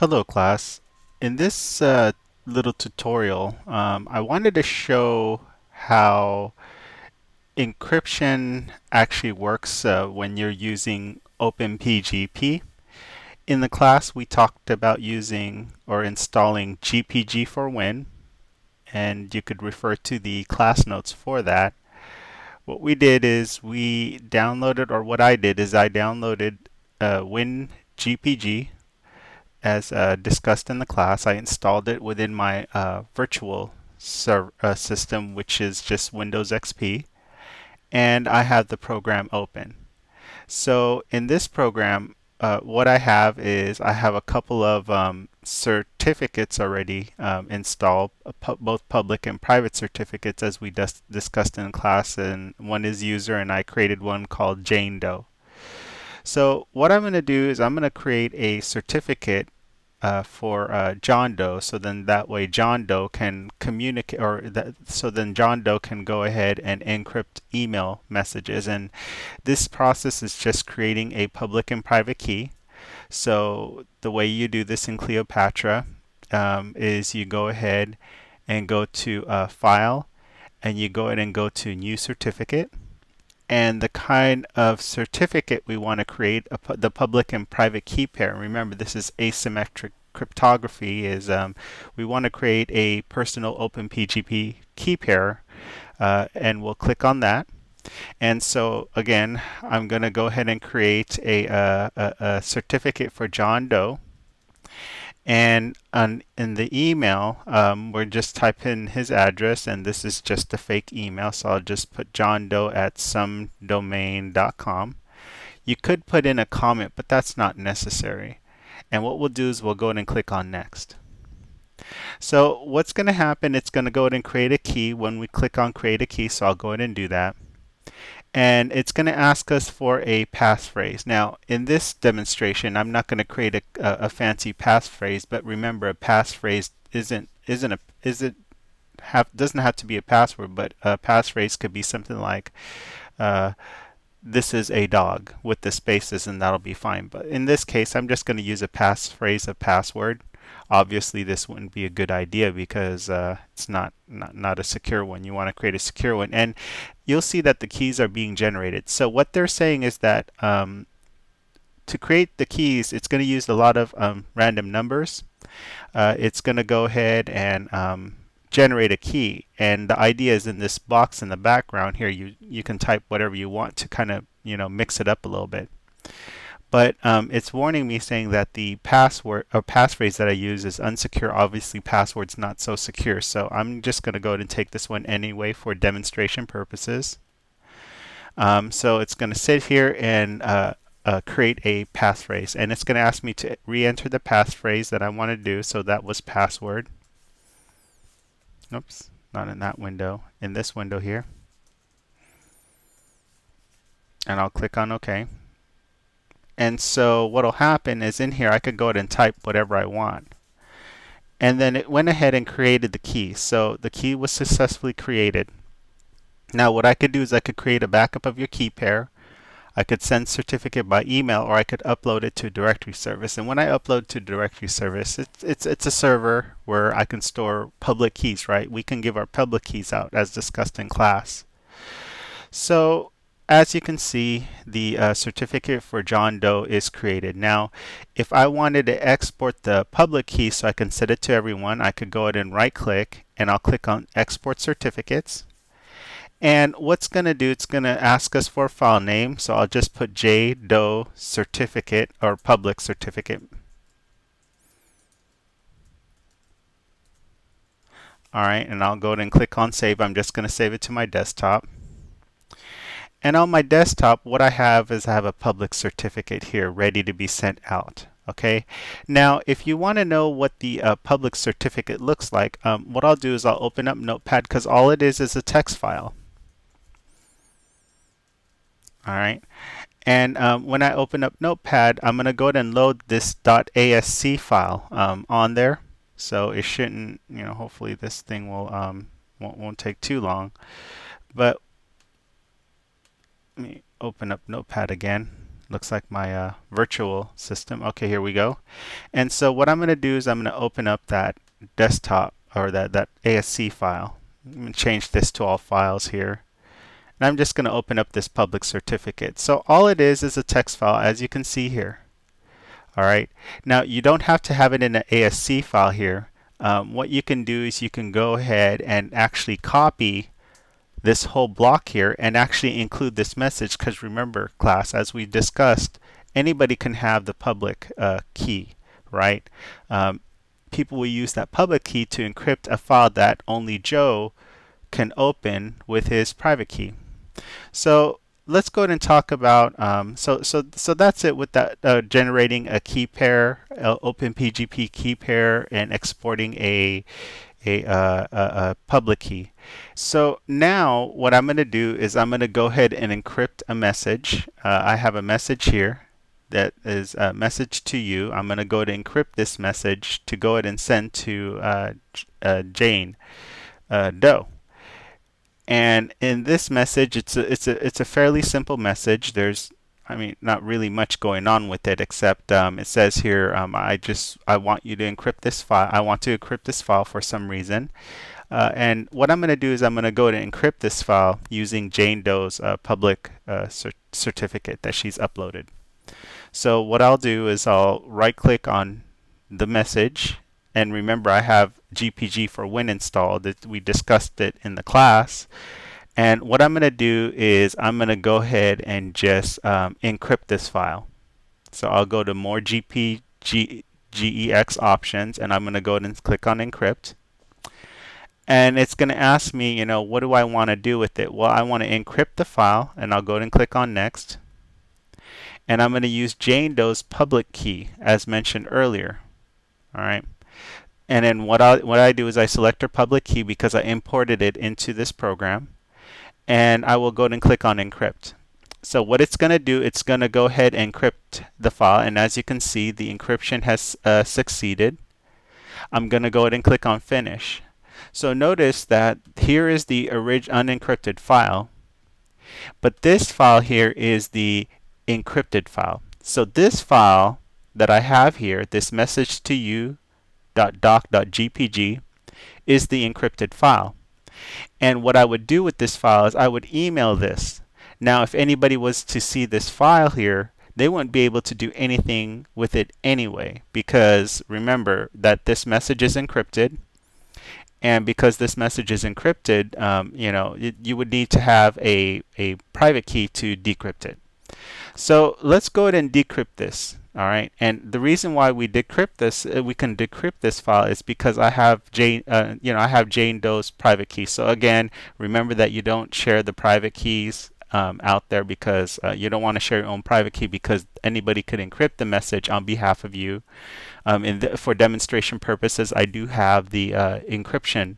Hello class. In this uh, little tutorial, um, I wanted to show how encryption actually works uh, when you're using OpenPGP. In the class, we talked about using or installing GPG for Win, and you could refer to the class notes for that. What we did is we downloaded, or what I did is I downloaded uh, WinGPG as uh, discussed in the class. I installed it within my uh, virtual uh, system, which is just Windows XP, and I have the program open. So in this program, uh, what I have is I have a couple of um, certificates already um, installed, pu both public and private certificates as we discussed in class, and one is user and I created one called Jane Doe. So what I'm going to do is I'm going to create a certificate uh, for uh, John Doe. So then that way John Doe can communicate, or that, so then John Doe can go ahead and encrypt email messages. And this process is just creating a public and private key. So the way you do this in Kleopatra um, is you go ahead and go to uh, File, and you go ahead and go to New Certificate and the kind of certificate we want to create, the public and private key pair. Remember, this is asymmetric cryptography. Is um, we want to create a personal OpenPGP key pair, uh, and we'll click on that. And so again, I'm going to go ahead and create a, uh, a, a certificate for John Doe. And on, in the email, um, we're just type in his address, and this is just a fake email, so I'll just put John Doe at somedomain.com. You could put in a comment, but that's not necessary. And what we'll do is we'll go ahead and click on Next. So what's going to happen, it's going to go ahead and create a key when we click on Create a Key, so I'll go ahead and do that and it's going to ask us for a passphrase. Now, in this demonstration, I'm not going to create a, a, a, fancy passphrase, but remember, a passphrase isn't isn't a isn't have doesn't have to be a password, but a passphrase could be something like. Uh, this is a dog with the spaces and that'll be fine. But in this case, I'm just going to use a passphrase of password obviously this wouldn't be a good idea because uh, it's not, not not a secure one. You want to create a secure one, and you'll see that the keys are being generated. So what they're saying is that um, to create the keys, it's going to use a lot of um, random numbers. Uh, it's going to go ahead and um, generate a key, and the idea is in this box in the background here. You you can type whatever you want to kind of you know mix it up a little bit but um, it's warning me saying that the password or passphrase that I use is unsecure. Obviously, password's not so secure, so I'm just going to go ahead and take this one anyway for demonstration purposes. Um, so it's going to sit here and uh, uh, create a passphrase, and it's going to ask me to re-enter the passphrase that I want to do. So that was password. Oops, not in that window. In this window here, and I'll click on OK. And so what'll happen is in here I could go ahead and type whatever I want. And then it went ahead and created the key. So the key was successfully created. Now what I could do is I could create a backup of your key pair. I could send certificate by email or I could upload it to directory service. And when I upload to directory service, it's, it's, it's a server where I can store public keys, right? We can give our public keys out as discussed in class. So as you can see, the uh, certificate for John Doe is created. Now, if I wanted to export the public key so I can set it to everyone, I could go ahead and right click and I'll click on export certificates. And what's going to do, it's going to ask us for a file name. So I'll just put J Doe certificate or public certificate. All right, and I'll go ahead and click on save. I'm just going to save it to my desktop. And on my desktop, what I have is I have a public certificate here ready to be sent out. Okay. Now, if you want to know what the uh, public certificate looks like, um, what I'll do is I'll open up Notepad because all it is is a text file. All right. And um, when I open up Notepad, I'm going to go ahead and load this .asc file um, on there. So it shouldn't, you know, hopefully this thing will um, won't, won't take too long. But let me open up Notepad again. looks like my uh, virtual system. Okay, here we go. And so what I'm going to do is I'm going to open up that desktop or that, that ASC file. I'm going to change this to all files here. And I'm just going to open up this public certificate. So all it is is a text file as you can see here. Alright, now you don't have to have it in an ASC file here. Um, what you can do is you can go ahead and actually copy this whole block here and actually include this message because remember class as we discussed anybody can have the public uh, key right? Um, people will use that public key to encrypt a file that only Joe can open with his private key. So let's go ahead and talk about um, so so so that's it with that uh, generating a key pair uh, OpenPGP key pair and exporting a a, uh, a, public key so now what I'm going to do is I'm going to go ahead and encrypt a message. Uh, I have a message here that is a message to you. I'm going to go to encrypt this message to go ahead and send to uh, uh, Jane uh, Doe. And in this message, it's a, it's a it's a fairly simple message. There's I mean, not really much going on with it, except um, it says here, um, I just I want you to encrypt this file. I want to encrypt this file for some reason. Uh, and what I'm going to do is I'm going to go to encrypt this file using Jane Doe's uh, public uh, cer certificate that she's uploaded. So what I'll do is I'll right click on the message and remember I have GPG for Win installed. We discussed it in the class. And what I'm going to do is I'm going to go ahead and just um, encrypt this file. So I'll go to more GPG GEX options and I'm going to go ahead and click on encrypt and it's going to ask me, you know, what do I want to do with it? Well, I want to encrypt the file, and I'll go ahead and click on Next. And I'm going to use Jane Doe's public key, as mentioned earlier. All right. And then what I what I do is I select her public key because I imported it into this program, and I will go ahead and click on Encrypt. So what it's going to do, it's going to go ahead and encrypt the file, and as you can see, the encryption has uh, succeeded. I'm going to go ahead and click on Finish. So notice that here is the original unencrypted file, but this file here is the encrypted file. So this file that I have here, this message to you .doc.gpg is the encrypted file. And what I would do with this file is I would email this. Now if anybody was to see this file here, they wouldn't be able to do anything with it anyway because remember that this message is encrypted and because this message is encrypted, um, you know, it, you would need to have a, a private key to decrypt it. So let's go ahead and decrypt this. All right, and the reason why we decrypt this, uh, we can decrypt this file is because I have Jane, uh, you know, I have Jane Doe's private key. So again, remember that you don't share the private keys um, out there because uh, you don't want to share your own private key because anybody could encrypt the message on behalf of you. Um, and for demonstration purposes, I do have the uh, encryption,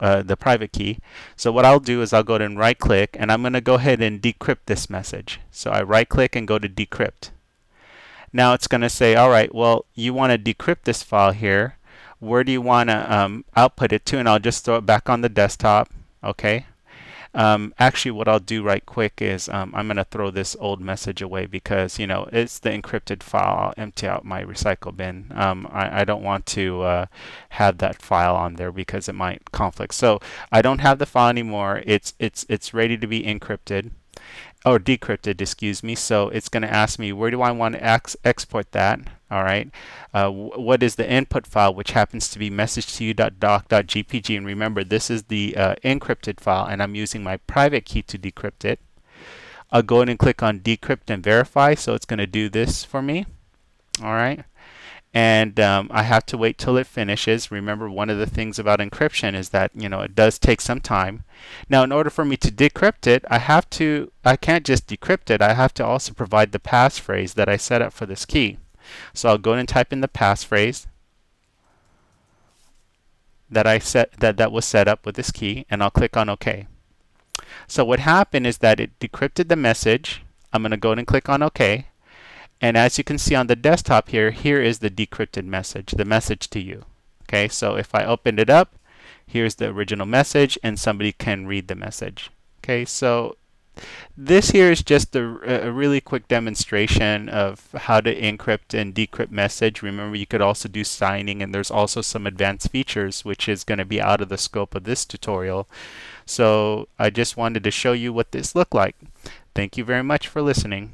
uh, the private key. So what I'll do is I'll go and right click and I'm going to go ahead and decrypt this message. So I right click and go to decrypt. Now it's going to say, all right, well, you want to decrypt this file here. Where do you want to um, output it to? And I'll just throw it back on the desktop. Okay. Um, actually, what I'll do right quick is um, I'm going to throw this old message away because, you know, it's the encrypted file. I'll empty out my recycle bin. Um, I, I, don't want to uh, have that file on there because it might conflict. So I don't have the file anymore. It's, it's, it's ready to be encrypted or decrypted, excuse me. So it's going to ask me where do I want to ex export that. All right. Uh, what is the input file, which happens to be message to you.doc.gpg. And remember, this is the uh, encrypted file, and I'm using my private key to decrypt it. I'll go in and click on decrypt and verify. So it's going to do this for me. All right and um, I have to wait till it finishes. Remember, one of the things about encryption is that you know it does take some time. Now, in order for me to decrypt it, I have to I can't just decrypt it. I have to also provide the passphrase that I set up for this key. So I'll go and type in the passphrase that I set that that was set up with this key, and I'll click on OK. So what happened is that it decrypted the message. I'm going to go and click on OK and as you can see on the desktop here, here is the decrypted message, the message to you. Okay, so if I opened it up, here's the original message and somebody can read the message. Okay, so this here is just a, a, really quick demonstration of how to encrypt and decrypt message. Remember, you could also do signing, and there's also some advanced features, which is going to be out of the scope of this tutorial. So I just wanted to show you what this looked like. Thank you very much for listening.